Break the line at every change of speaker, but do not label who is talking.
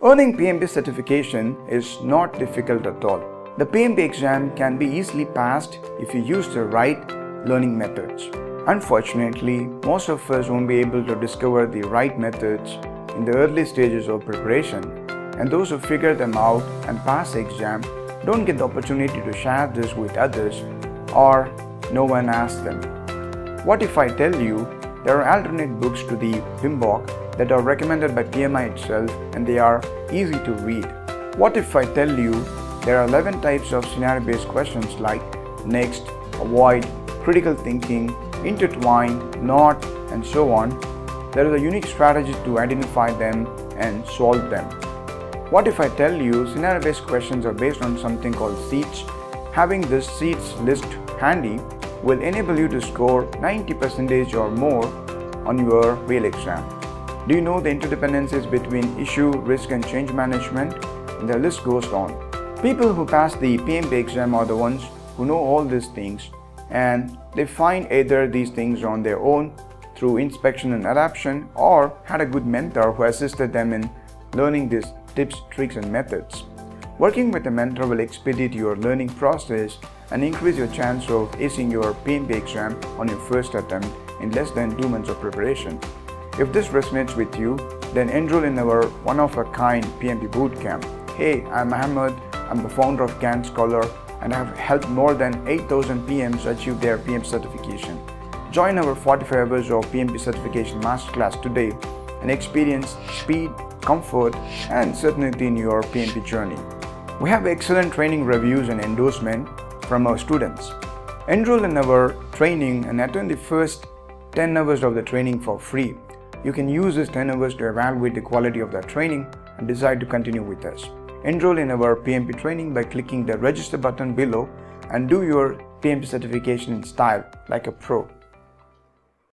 Earning PMP certification is not difficult at all. The PMP exam can be easily passed if you use the right learning methods. Unfortunately, most of us won't be able to discover the right methods in the early stages of preparation and those who figure them out and pass the exam don't get the opportunity to share this with others or no one asks them. What if I tell you there are alternate books to the PMBOK that are recommended by PMI itself and they are easy to read? What if I tell you there are 11 types of scenario based questions like next, avoid, critical thinking, intertwine, not, and so on? There is a unique strategy to identify them and solve them. What if I tell you scenario based questions are based on something called seats? Having this seats list handy will enable you to score 90% or more on your real exam. Do you know the interdependencies between issue, risk and change management? And the list goes on. People who pass the PMP exam are the ones who know all these things and they find either these things on their own through inspection and adaptation or had a good mentor who assisted them in learning these tips, tricks and methods. Working with a mentor will expedite your learning process and increase your chance of acing your PMP exam on your first attempt in less than 2 months of preparation. If this resonates with you, then enroll in our one-of-a-kind PMP bootcamp. Hey, I'm Ahmed, I'm the founder of Gantt Scholar and I have helped more than 8,000 PMs achieve their PM certification. Join our 45 hours of PMP certification masterclass today and experience speed, comfort and certainty in your PMP journey. We have excellent training reviews and endorsement from our students. Enroll in our training and attend the first 10 hours of the training for free. You can use these 10 hours to evaluate the quality of that training and decide to continue with us. Enroll in our PMP training by clicking the register button below and do your PMP certification in style like a pro.